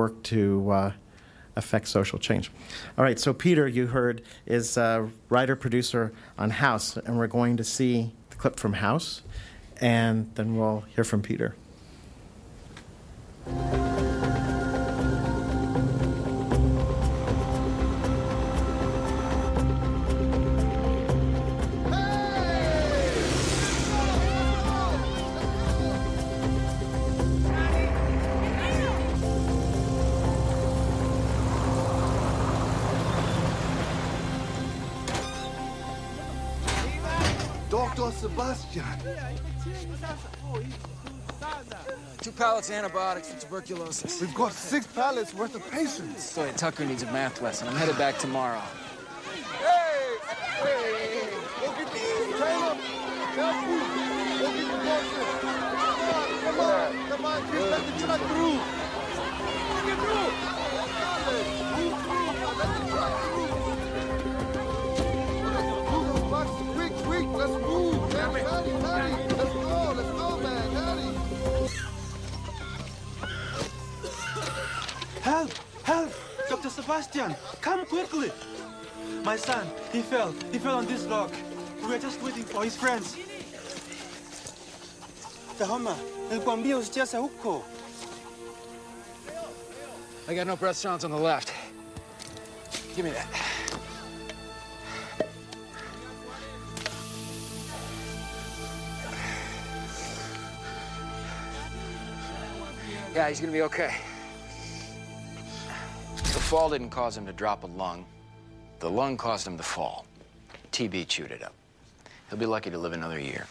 work to uh, affect social change. All right, so Peter, you heard, is a writer producer on House, and we're going to see the clip from House, and then we'll hear from Peter. Dr. Sebastian. Two pallets of antibiotics for tuberculosis. We've got six pallets worth of patients. So Tucker needs a math lesson. I'm headed back tomorrow. Hey! Hey! Look at these, Taylor! Careful! Look at the doctor! Come on! Come on! Just let the truck through! Let it through! Move through! Let the truck through! Move those boxes quick, quick! Let's move! Hurry, hurry! Let's go! Let's go, man! Hurry! Help! Help! Dr. Sebastian, come quickly! My son, he fell. He fell on this rock. We are just waiting for his friends. Tahoma, nilikwambia usicheze huko. I got no breath sounds on the left. Give me that. Yeah, he's gonna be okay. The fall didn't cause him to drop a lung. The lung caused him to fall. TB chewed it up. He'll be lucky to live another year.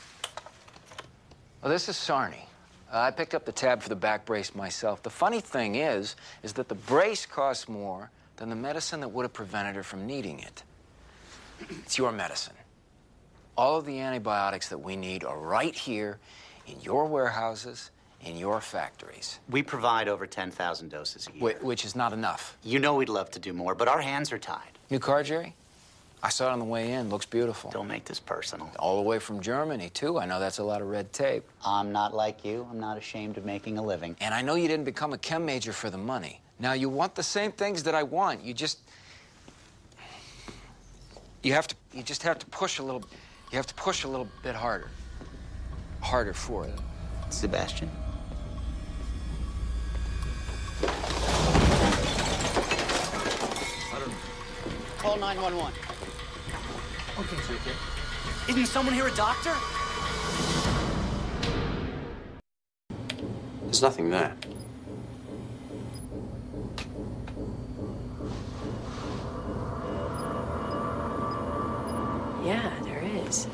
Well, this is Sarni. Uh, I picked up the tab for the back brace myself. The funny thing is, is that the brace costs more than the medicine that would have prevented her from needing it. It's your medicine. All of the antibiotics that we need are right here in your warehouses, in your factories, We provide over 10,000 doses a year. whi- which is not enough. You know we'd love to do more, but our hands are tied. New car, Jerry? I saw it on the way in. Looks beautiful. Don't make this personal. All the way from Germany, too. I know that's a lot of red tape. I'm not like you. I'm not ashamed of making a living. And I know you didn't become a chem major for the money. Now, you want the same things that I want. You just. You have to. You just have to push a little. You have to push a little bit harder. Harder for it. Sebastian? Call 911. Okay, okay. Isn't someone here a doctor? There's nothing there. Yeah, there is.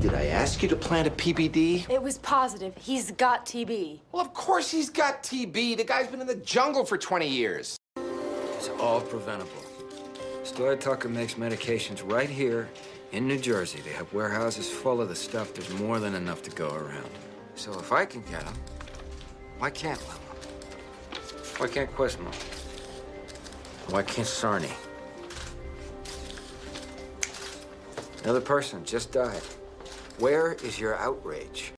Did I ask you to plant a PPD? It was positive. He's got TB. Well, of course he's got TB. The guy's been in the jungle for 20 years. It's all preventable. Story Tucker makes medications right here in New Jersey. They have warehouses full of the stuff. There's more than enough to go around. So if I can get them, why can't Lila? Why can't Quismo? Why can't Sarny? Another person just died. Where is your outrage?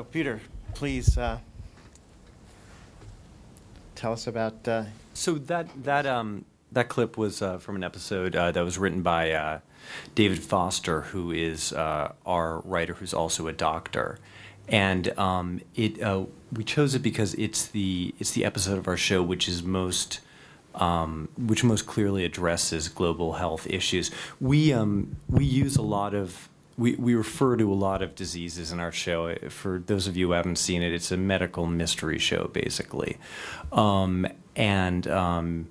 So, Peter, please uh, tell us about. Uh, So that that um that clip was uh, from an episode uh, that was written by uh, David Foster, who is uh, our writer, who's also a doctor, and um, it we chose it because it's the it's the episode of our show which is most. Um, which most clearly addresses global health issues. We um, we use a lot of we, we refer to a lot of diseases in our show. For those of you who haven't seen it, it's a medical mystery show, basically. Um, and um,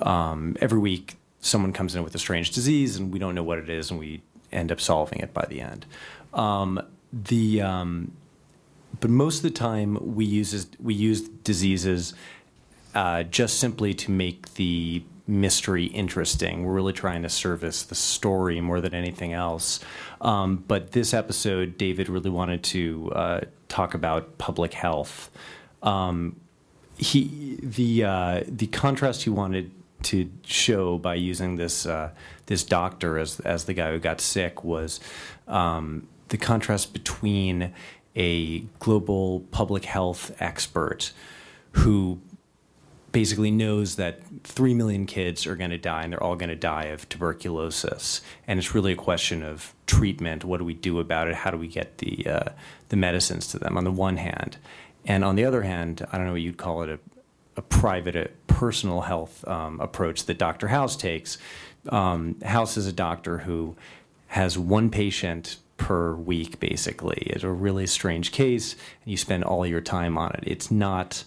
um, every week, someone comes in with a strange disease, and we don't know what it is, and we end up solving it by the end. Um, the um, but most of the time, we use we use diseases uh, just simply to make the mystery interesting. We're really trying to service the story more than anything else. Um, but this episode, David really wanted to uh, talk about public health. Um, he the uh, the contrast he wanted to show by using this uh, this doctor as as the guy who got sick was um, the contrast between a global public health expert who basically knows that 3 million kids are going to die and they're all going to die of tuberculosis. And it's really a question of treatment. What do we do about it? How do we get the uh, the medicines to them on the one hand? And on the other hand i don't know what you'd call it a, a private a personal health um, approach that dr house takes. Um, house is a doctor who has one patient per week basically. It's a really strange case and you spend all your time on it. It's not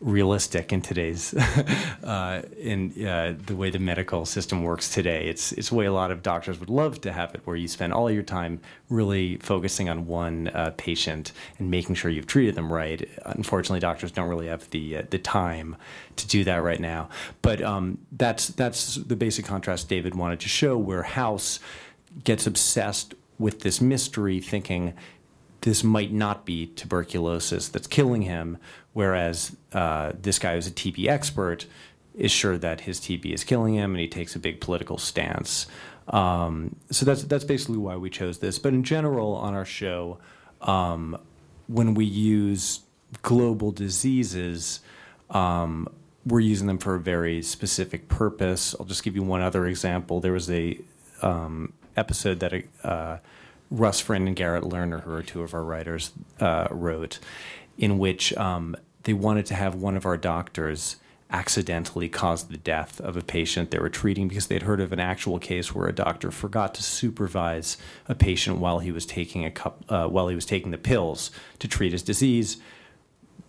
realistic in today's uh, in uh, the way the medical system works today. It's it's the way a lot of doctors would love to have it, where you spend all your time really focusing on one uh, patient and making sure you've treated them right. Unfortunately, doctors don't really have the uh, the time to do that right now. But um, that's that's the basic contrast David wanted to show, where House gets obsessed with this mystery, thinking this might not be tuberculosis that's killing him, whereas uh, this guy who's a TB expert is sure that his TB is killing him, and he takes a big political stance. Um, so that's that's basically why we chose this. But in general, on our show, um, when we use global diseases, um, we're using them for a very specific purpose. I'll just give you one other example. There was a um, episode that uh, Russ Friend and Garrett Lerner, who are two of our writers, uh, wrote, in which um, they wanted to have one of our doctors accidentally cause the death of a patient they were treating because they'd heard of an actual case where a doctor forgot to supervise a patient while he was taking a cup uh, while he was taking the pills to treat his disease.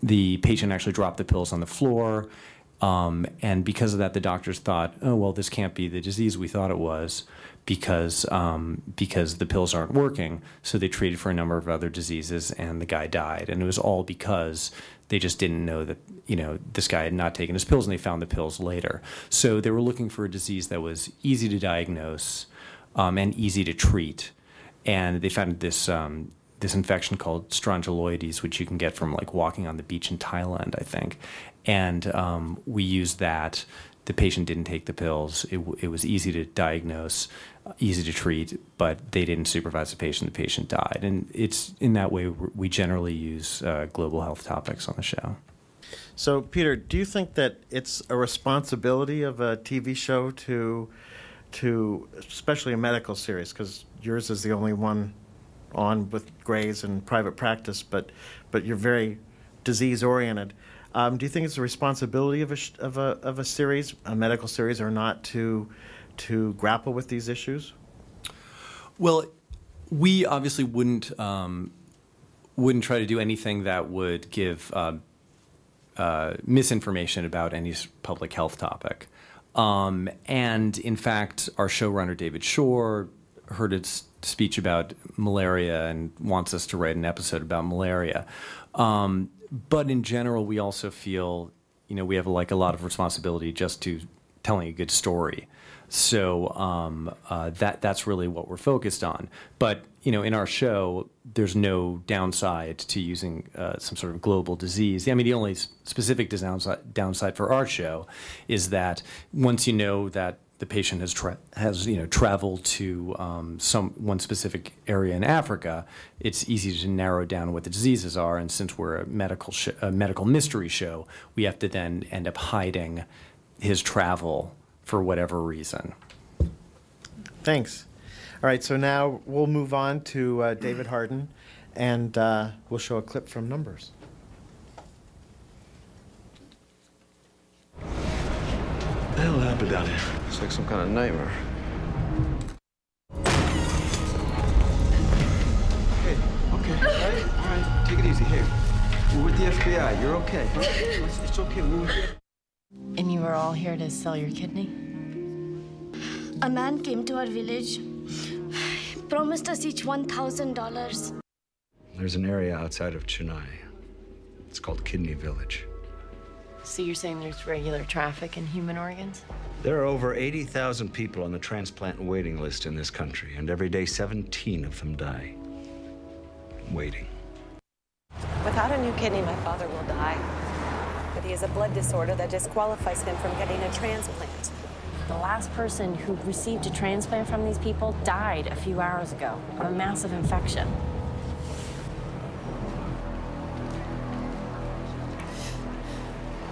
The patient actually dropped the pills on the floor. Um, and because of that, the doctors thought, oh, well, this can't be the disease we thought it was because um, because the pills aren't working. So they treated for a number of other diseases, and the guy died. And it was all because they just didn't know that you know this guy had not taken his pills, and they found the pills later. So they were looking for a disease that was easy to diagnose um, and easy to treat, and they found this. Um, this infection called strongyloides, which you can get from like walking on the beach in Thailand, I think, and um, we used that the patient didn't take the pills. It, it was easy to diagnose, easy to treat, but they didn't supervise the patient. The patient died. And it's in that way we generally use uh, global health topics on the show. So, Peter, do you think that it's a responsibility of a TV show to, to especially a medical series, because yours is the only one on with Grey's and private practice, but, but you're very disease oriented. Um, do you think it's a responsibility of a, of a, of a series, a medical series, or not to, to grapple with these issues? Well, we obviously wouldn't um, wouldn't try to do anything that would give uh, uh, misinformation about any public health topic. Um, and in fact, our showrunner David Shore heard a speech about malaria and wants us to write an episode about malaria. Um, but in general, we also feel, you know, we have like a lot of responsibility just to telling a good story. So um, uh, that that's really what we're focused on. But you know, in our show, there's no downside to using uh, some sort of global disease. I mean, the only specific downside downside for our show is that once you know that the patient has has you know traveled to um, some one specific area in Africa, it's easy to narrow down what the diseases are. And since we're a medical a medical mystery show, we have to then end up hiding his travel for whatever reason. Thanks. All right, so now we'll move on to uh, David Harden, and uh, we'll show a clip from Numbers. What the hell happened down here? It's like some kind of nightmare. Hey, okay, all right, all right, take it easy. Here, we're with the FBI. You're okay. Huh? It's, it's okay. We're And you were all here to sell your kidney? A man came to our village, promised us each $1,000. There's an area outside of Chennai. It's called Kidney Village. So you're saying there's regular traffic in human organs? There are over 80,000 people on the transplant waiting list in this country, and every day 17 of them die. Waiting. Without a new kidney, my father will die. But he has a blood disorder that disqualifies him from getting a transplant. The last person who received a transplant from these people died a few hours ago of a massive infection.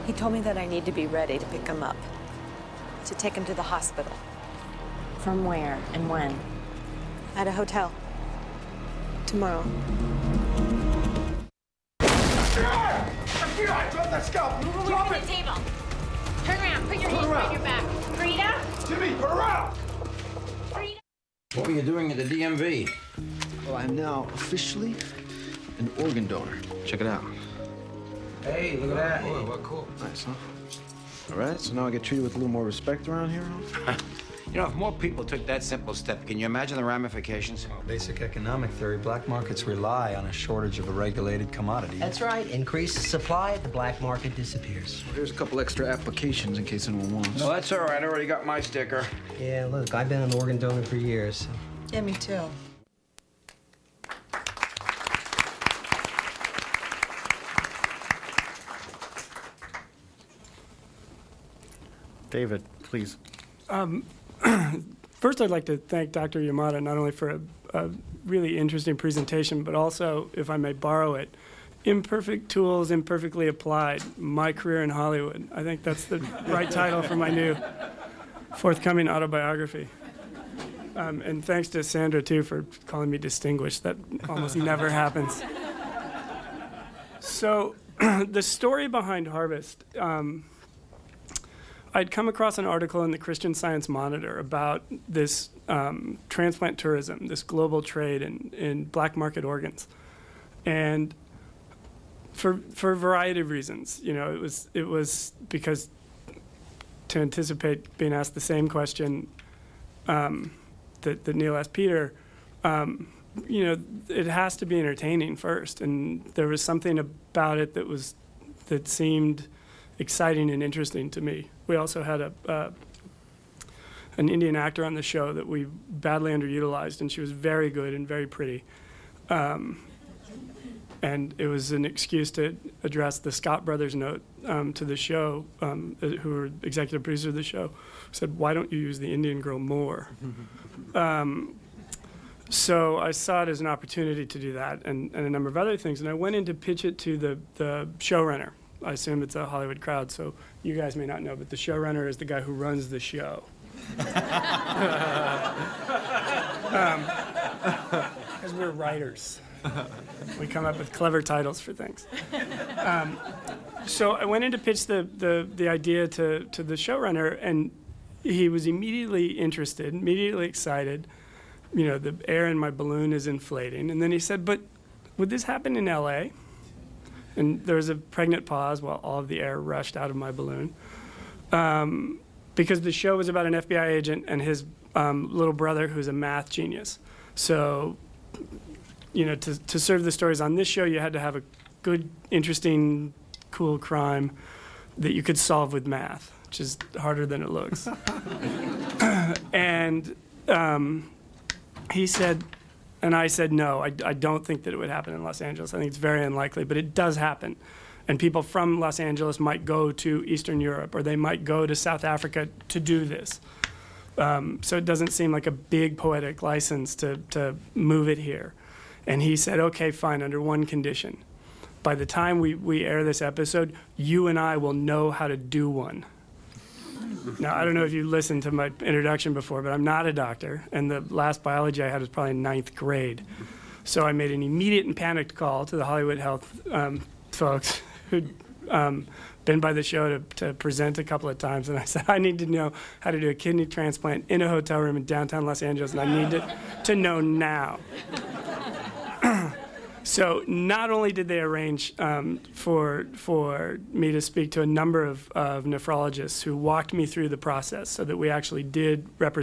He told me that I need to be ready to pick him up, to take him to the hospital. From where and when? At a hotel. Tomorrow. FBI, drop that scalp! Drop it! table. Turn around. Put your Turn hands around. behind your back. Frida? Jimmy, put her out! What were you doing at the DMV? Well, I'm now officially an organ donor. Check it out. Hey, look at that. Oh, what cool. Nice, huh? All right, so now I get treated with a little more respect around here, huh? You know, if more people took that simple step, can you imagine the ramifications? Basic economic theory, black markets rely on a shortage of a regulated commodity. That's right. Increase the supply, the black market disappears. Here's a couple extra applications in case anyone wants. Well, that's all right. I already got my sticker. Yeah, look, I've been an organ donor for years. so- Yeah, me too. David, please. Um, first, I'd like to thank Dr. Yamada not only for a, a really interesting presentation, but also, if I may borrow it, Imperfect Tools, Imperfectly Applied, My Career in Hollywood. I think that's the right title for my new forthcoming autobiography. Um, and thanks to Sandra, too, for calling me distinguished. That almost never happens. So, the story behind Harvest. Um, I'd come across an article in the Christian Science Monitor about this um, transplant tourism, this global trade in, in black market organs. And for, for a variety of reasons, you know, it was, it was because to anticipate being asked the same question um, that, that Neal asked Peter, um, you know, it has to be entertaining first. And there was something about it that was, that seemed exciting and interesting to me. We also had a uh, an Indian actor on the show that we badly underutilized, and she was very good and very pretty. Um, and it was an excuse to address the Scott brothers note um, to the show, um, uh, who were executive producer of the show, said, "Why don't you use the Indian girl more?" um, so I saw it as an opportunity to do that, and, and a number of other things. And I went in to pitch it to the the showrunner. I assume it's a Hollywood crowd, so you guys may not know, but the showrunner is the guy who runs the show. Because we're writers. We come up with clever titles for things. Um, so I went in to pitch the, the, the idea to, to the showrunner, and he was immediately interested, immediately excited. You know, the air in my balloon is inflating. And then he said, But would this happen in LA? And there was a pregnant pause while all of the air rushed out of my balloon. Um, because the show was about an FBI agent and his um, little brother, who's a math genius. So, you know, to, to serve the stories on this show, you had to have a good, interesting, cool crime that you could solve with math, which is harder than it looks. and um, he said, and I said, no, I, I don't think that it would happen in Los Angeles. I think it's very unlikely, but it does happen. And people from Los Angeles might go to Eastern Europe or they might go to South Africa to do this. Um, so it doesn't seem like a big poetic license to, to move it here. And he said, okay, fine, under one condition. By the time we, we air this episode, you and I will know how to do one. Now, I don't know if you listened to my introduction before, but I'm not a doctor, and the last biology I had was probably ninth grade. So I made an immediate and panicked call to the Hollywood Health um, folks who'd um, been by the show to, to present a couple of times, and I said, I need to know how to do a kidney transplant in a hotel room in downtown Los Angeles, and I need to, to know now. So not only did they arrange um, for for me to speak to a number of, of nephrologists who walked me through the process, so that we actually did represent.